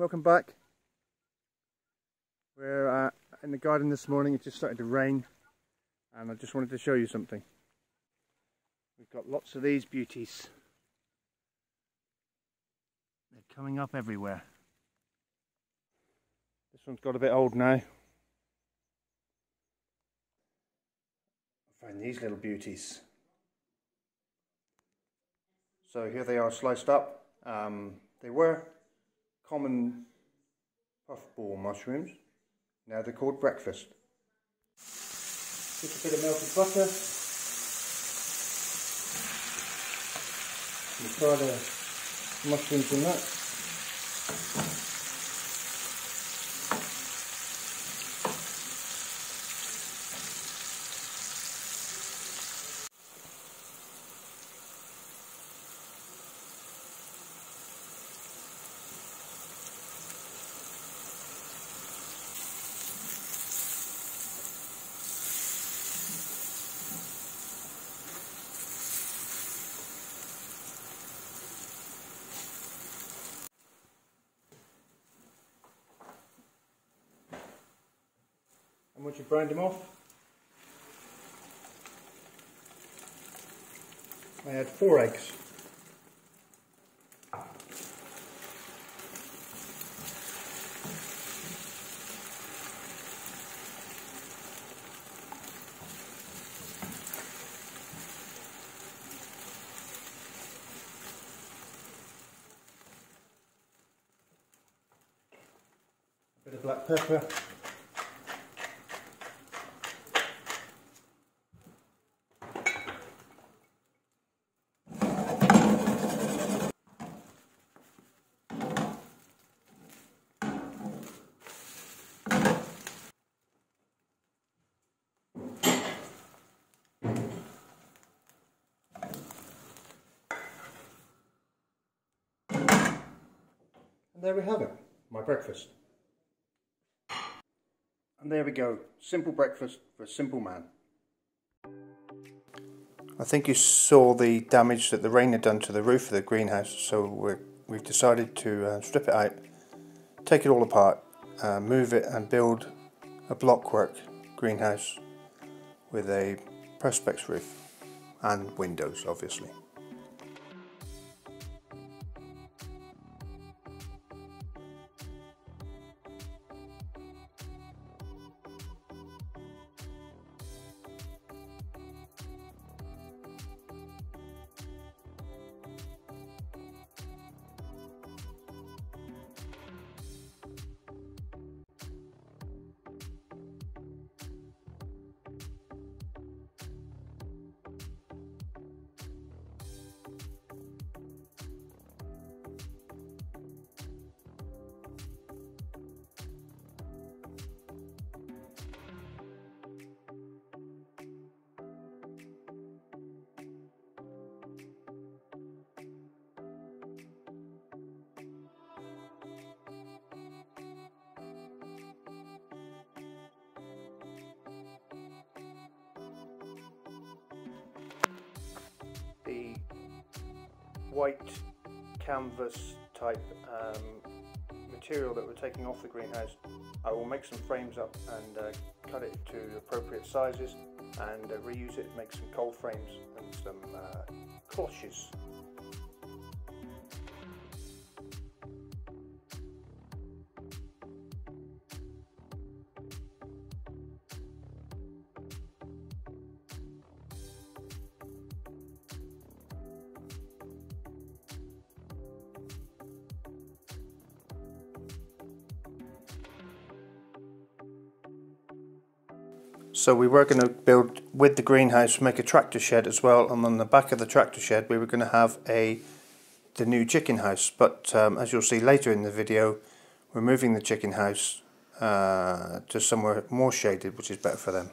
welcome back. We're uh, in the garden this morning, it just started to rain and I just wanted to show you something. We've got lots of these beauties. They're coming up everywhere. This one's got a bit old now. I find these little beauties. So here they are sliced up. Um, they were common puffball mushrooms. Now they're called breakfast. Just a bit of melted butter. You fry the mushrooms in that. Once you've them off, I add four eggs. A bit of black pepper. And there we have it, my breakfast. And there we go, simple breakfast for a simple man. I think you saw the damage that the rain had done to the roof of the greenhouse, so we have decided to uh, strip it out, take it all apart, uh, move it and build a blockwork greenhouse with a perspex roof and windows obviously. White canvas type um, material that we're taking off the greenhouse. I will make some frames up and uh, cut it to appropriate sizes and uh, reuse it make some cold frames and some uh, cloches So we were going to build with the greenhouse, make a tractor shed as well, and on the back of the tractor shed we were going to have a the new chicken house. But um, as you'll see later in the video, we're moving the chicken house uh, to somewhere more shaded, which is better for them.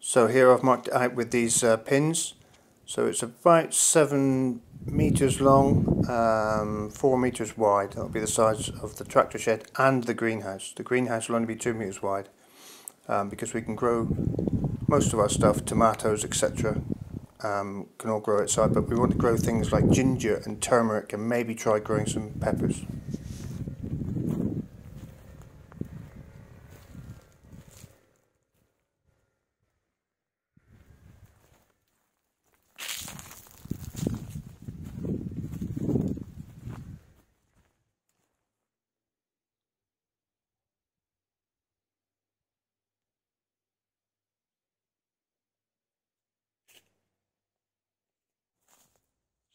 So here I've marked it out with these uh, pins. So it's about seven meters long, um, four meters wide. That'll be the size of the tractor shed and the greenhouse. The greenhouse will only be two meters wide. um, because we can grow most of our stuff, tomatoes, etc. Um, can all grow outside, but we want to grow things like ginger and turmeric and maybe try growing some peppers.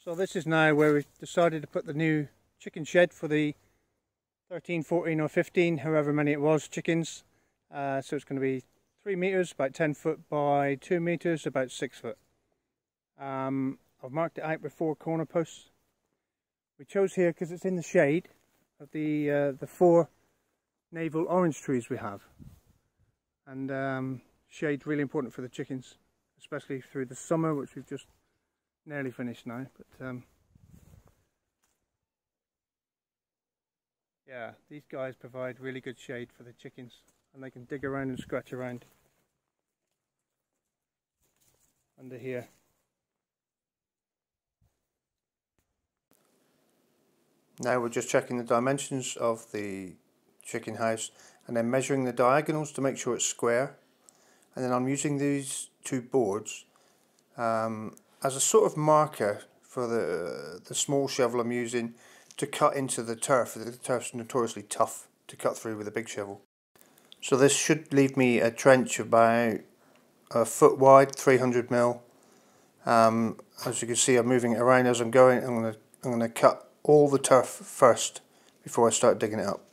So this is now where we decided to put the new chicken shed for the 13, 14 or 15, however many it was, chickens. Uh, so it's going to be 3 metres, about 10 foot by 2 metres, about 6 foot. Um, I've marked it out with four corner posts. We chose here because it's in the shade of the, uh, the four navel orange trees we have. And um, shade's really important for the chickens, especially through the summer, which we've just nearly finished now, but um, yeah, these guys provide really good shade for the chickens and they can dig around and scratch around under here. Now we're just checking the dimensions of the chicken house and then measuring the diagonals to make sure it's square and then I'm using these two boards um, as a sort of marker for the the small shovel I'm using to cut into the turf. The turf's notoriously tough to cut through with a big shovel. So this should leave me a trench about a foot wide, 300 mil. Um, as you can see, I'm moving it around as I'm going. I'm going to I'm going to cut all the turf first before I start digging it up.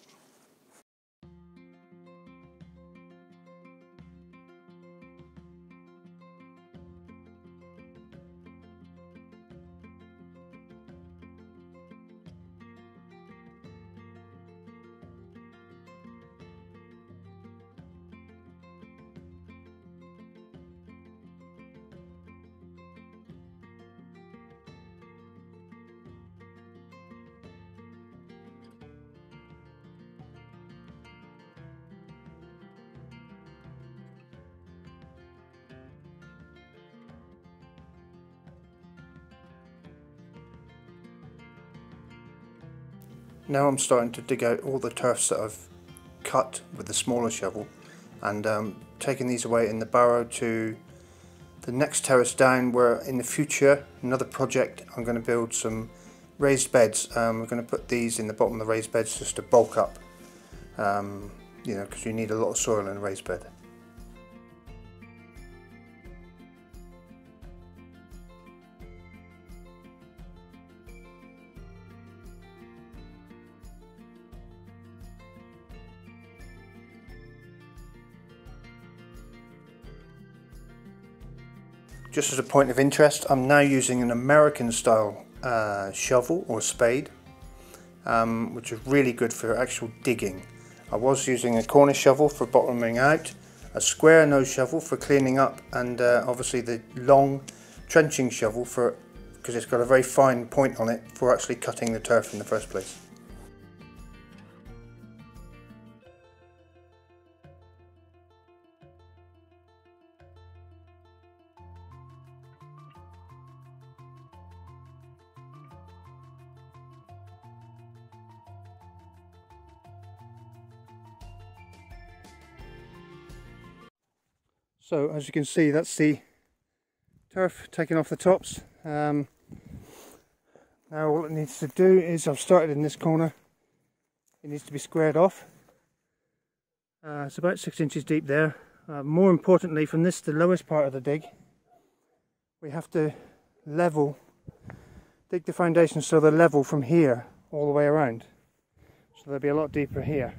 Now I'm starting to dig out all the turfs that I've cut with the smaller shovel and um, taking these away in the barrow to the next terrace down where in the future, another project, I'm going to build some raised beds. Um, we're going to put these in the bottom of the raised beds just to bulk up, um, you know, because you need a lot of soil in a raised bed. Just as a point of interest, I'm now using an American style uh, shovel or spade, um, which is really good for actual digging. I was using a corner shovel for bottoming out, a square nose shovel for cleaning up, and uh, obviously the long trenching shovel for because it's got a very fine point on it for actually cutting the turf in the first place. So as you can see that's the turf taken off the tops. Um, now all it needs to do is I've started in this corner. It needs to be squared off. Uh, it's about six inches deep there. Uh, more importantly from this the lowest part of the dig we have to level dig the foundation so they're level from here all the way around. So they'll be a lot deeper here.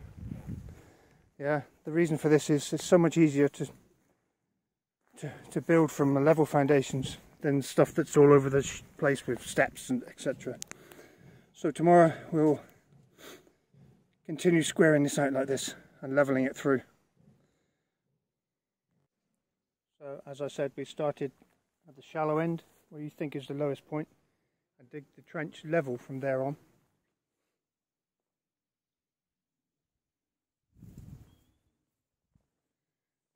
Yeah, the reason for this is it's so much easier to to, to build from the level foundations than stuff that's all over the place with steps and etc. So tomorrow we'll continue squaring this out like this and leveling it through. So as I said we started at the shallow end where you think is the lowest point and dig the trench level from there on.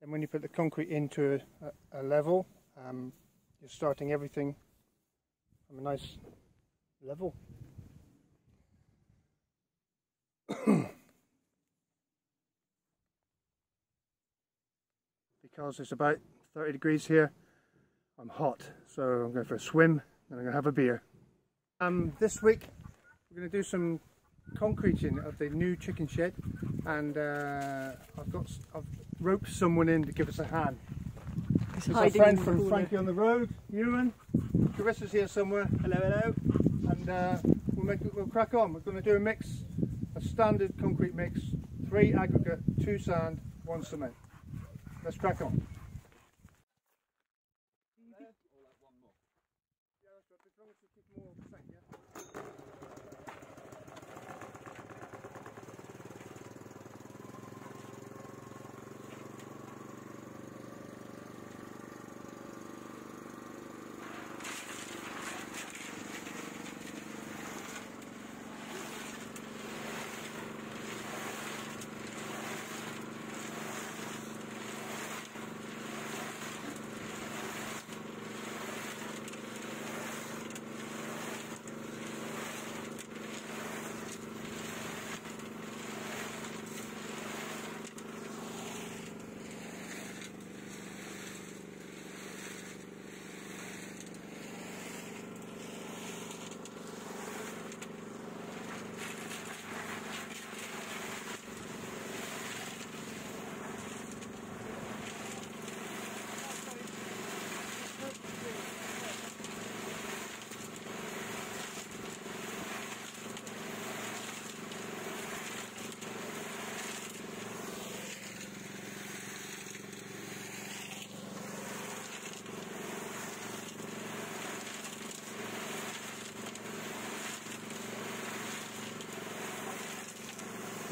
And when you put the concrete into a, a level, um, you're starting everything from a nice level. because it's about 30 degrees here, I'm hot. So I'm going for a swim and I'm going to have a beer. Um, this week we're going to do some concreting of the new chicken shed and uh, I've got I've roped someone in to give us a hand. This is our friend from Frankie on the Road, Ewan. Carissa's here somewhere. Hello, hello. And uh, we'll make we'll crack on. We're going to do a mix, a standard concrete mix, three aggregate, two sand, one cement. Let's crack on.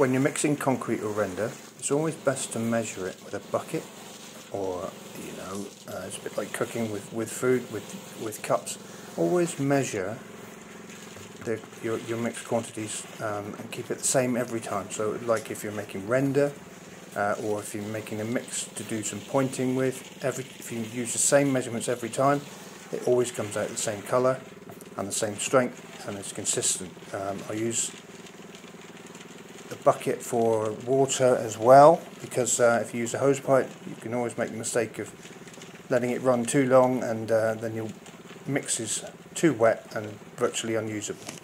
When you're mixing concrete or render, it's always best to measure it with a bucket or, you know, uh, it's a bit like cooking with, with food, with, with cups. Always measure the, your, your mixed quantities um, and keep it the same every time. So like if you're making render uh, or if you're making a mix to do some pointing with, every if you use the same measurements every time, it always comes out the same colour and the same strength and it's consistent. Um, I use bucket for water as well because uh, if you use a hose pipe you can always make the mistake of letting it run too long and uh, then your mix is too wet and virtually unusable.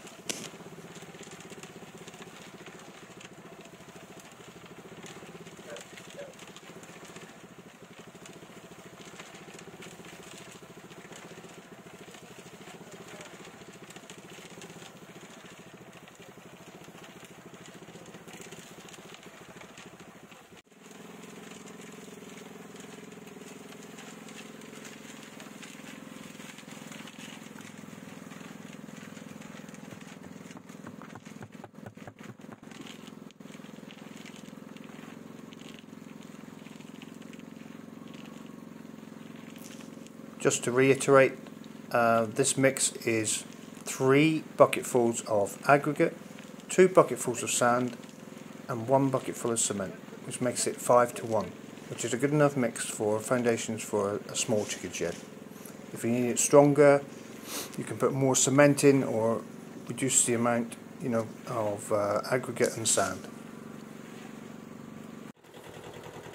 Just to reiterate, uh, this mix is three bucketfuls of aggregate, two bucketfuls of sand, and one bucketful of cement, which makes it five to one, which is a good enough mix for foundations for a, a small chicken shed. If you need it stronger, you can put more cement in or reduce the amount, you know, of uh, aggregate and sand.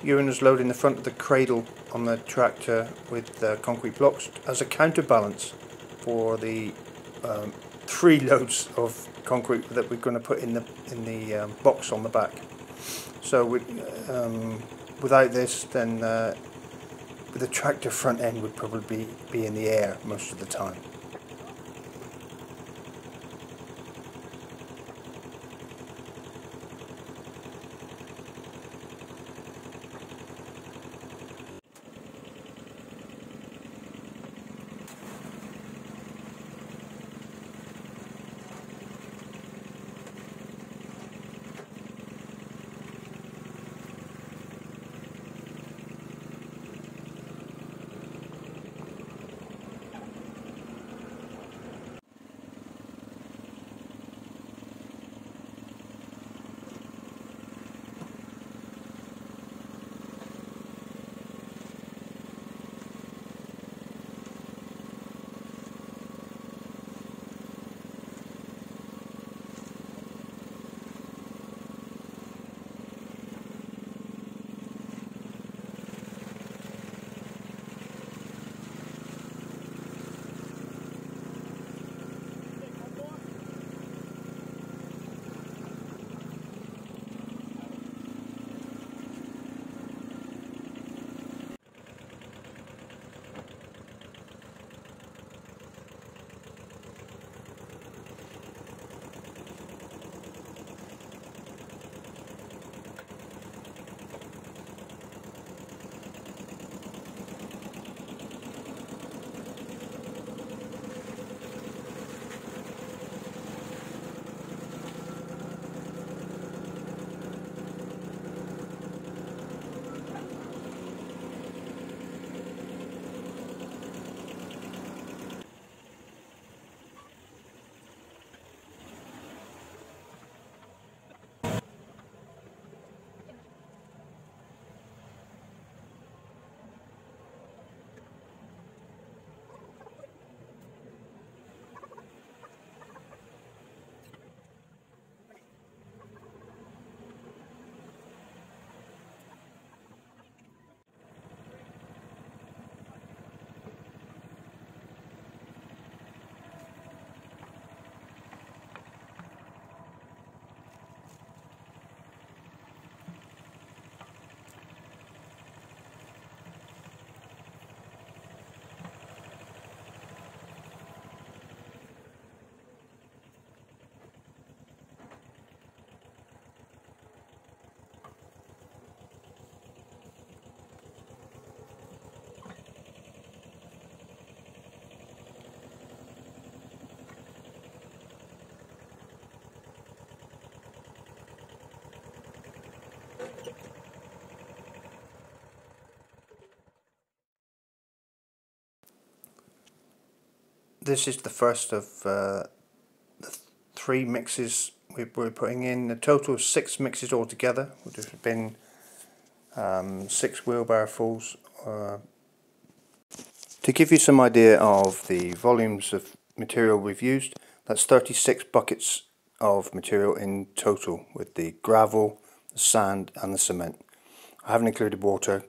Ewan is loading the front of the cradle on the tractor with the concrete blocks as a counterbalance for the um, three loads of concrete that we're going to put in the in the um, box on the back. So we, um, without this, then uh, the tractor front end would probably be, be in the air most of the time. This is the first of uh, the three mixes we're putting in. A total of six mixes altogether, which has been um, six wheelbarrowfuls. Uh, to give you some idea of the volumes of material we've used, that's 36 buckets of material in total with the gravel, the sand and the cement. I haven't included water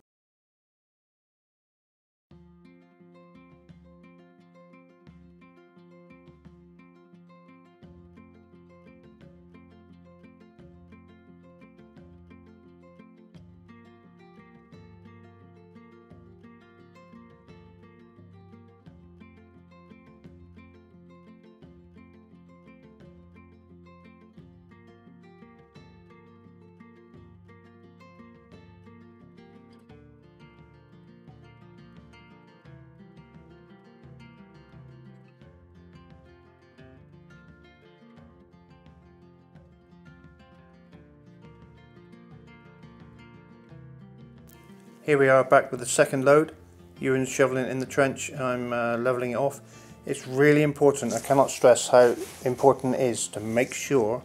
Here we are back with the second load. Ewan's shoveling in the trench, I'm uh, levelling it off. It's really important, I cannot stress how important it is to make sure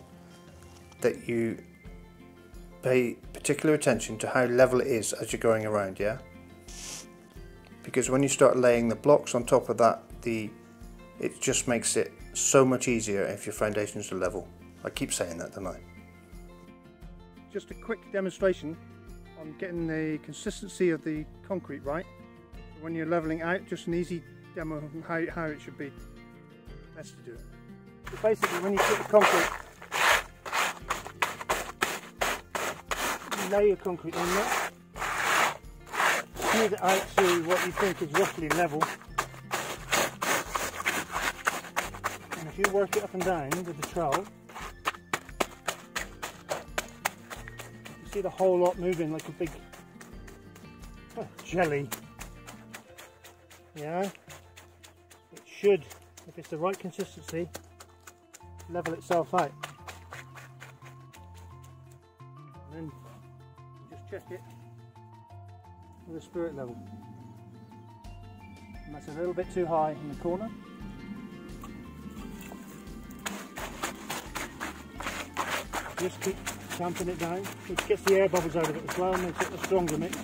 that you pay particular attention to how level it is as you're going around, yeah? Because when you start laying the blocks on top of that, the it just makes it so much easier if your foundations are level. I keep saying that, don't I? Just a quick demonstration on getting the consistency of the concrete right. When you're levelling out, just an easy demo of how, how it should be. Best to do it. So basically when you put the concrete, you lay your concrete on there, smooth it out to what you think is roughly level. And if you work it up and down with the trowel, see the whole lot moving like a big oh, jelly. Yeah, it should, if it's the right consistency, level itself out. And then just check it with a spirit level. And that's a little bit too high in the corner. Just keep tamping it down, which gets the air bubbles out of it as well and makes it a stronger mix.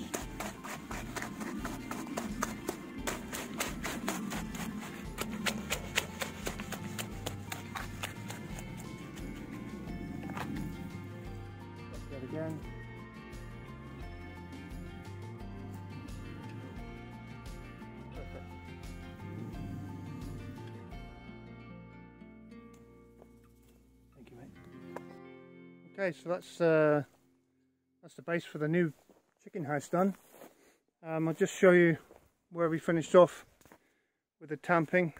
Okay, so that's uh, that's the base for the new chicken house done. Um, I'll just show you where we finished off with the tamping.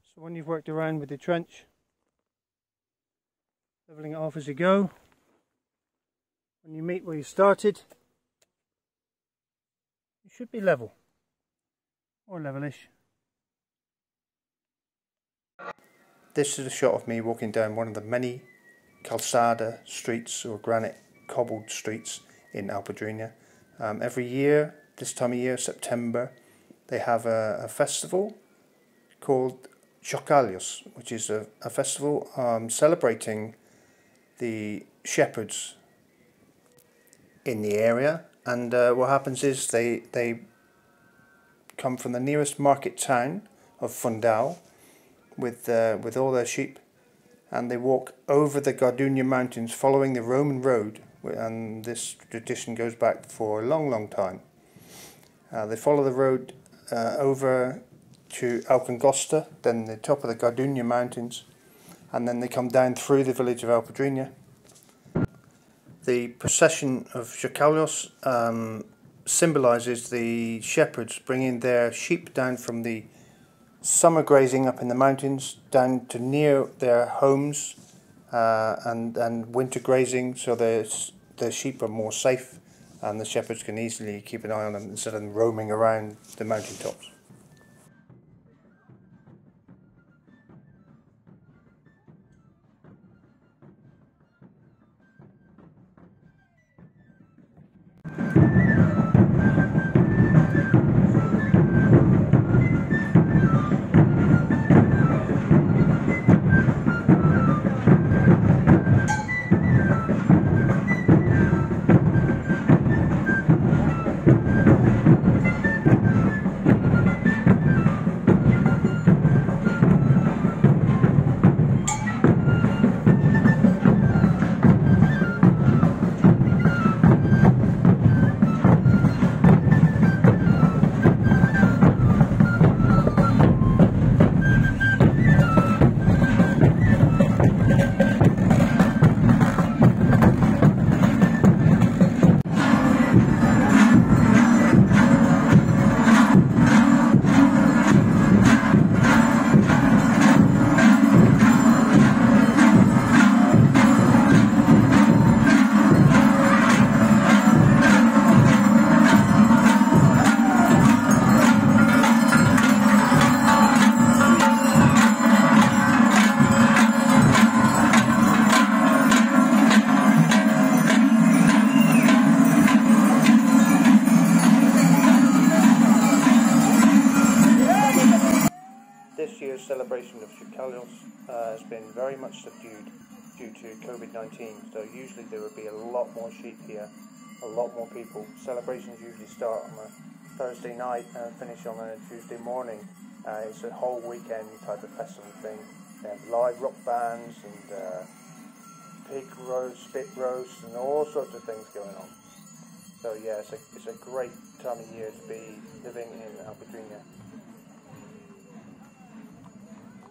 So when you've worked around with the trench, leveling it off as you go, when you meet where you started, you should be level or levelish. This is a shot of me walking down one of the many calçada streets or granite cobbled streets in Alpedrina. Um, every year, this time of year, September, they have a, a festival called Chocalhos, which is a, a festival um, celebrating the shepherds in the area. And uh, what happens is they, they come from the nearest market town of Fundão with, uh, with all their sheep and they walk over the Gardunha Mountains following the Roman road and this tradition goes back for a long long time. Uh, they follow the road uh, over to Alcongosta, then the top of the Gardunha Mountains and then they come down through the village of Alpedrina. The procession of Chocalhos um, symbolises the shepherds bringing their sheep down from the summer grazing up in the mountains down to near their homes uh, and, and winter grazing so the, the sheep are more safe and the shepherds can easily keep an eye on them instead of them roaming around the mountain tops. More sheep here, a lot more people. Celebrations usually start on a Thursday night and finish on a Tuesday morning. Uh, it's a whole weekend type of festival thing. They have live rock bands and uh, pig roast, spit roast, and all sorts of things going on. So yeah, it's a, it's a great time of year to be living in Alpedrina.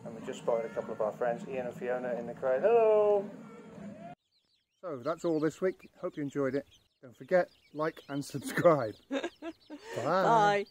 And we just spotted a couple of our friends, Ian and Fiona, in the crowd. Hello! So that's all this week. Hope you enjoyed it. Don't forget, like and subscribe. Bye. Bye.